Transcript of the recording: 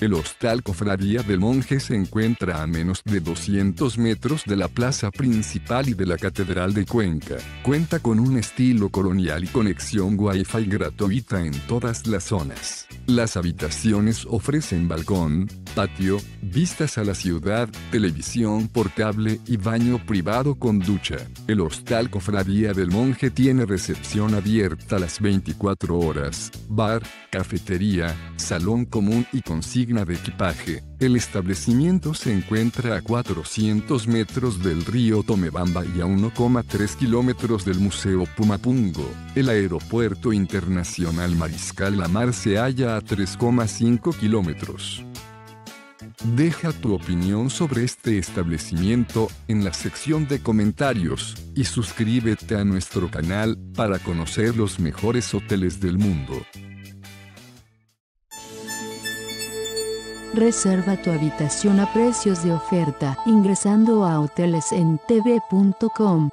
El Hostal Cofradía del Monje se encuentra a menos de 200 metros de la plaza principal y de la Catedral de Cuenca. Cuenta con un estilo colonial y conexión Wi-Fi gratuita en todas las zonas. Las habitaciones ofrecen balcón, patio, vistas a la ciudad, televisión por cable y baño privado con ducha. El Hostal Cofradía del Monje tiene recepción abierta las 24 horas, bar, cafetería, salón común y consigna de equipaje. El establecimiento se encuentra a 400 metros del río Tomebamba y a 1,3 kilómetros del Museo Pumapungo. El aeropuerto internacional Mariscal Lamar se halla a 3,5 kilómetros. Deja tu opinión sobre este establecimiento en la sección de comentarios y suscríbete a nuestro canal para conocer los mejores hoteles del mundo. Reserva tu habitación a precios de oferta ingresando a hotelesentv.com.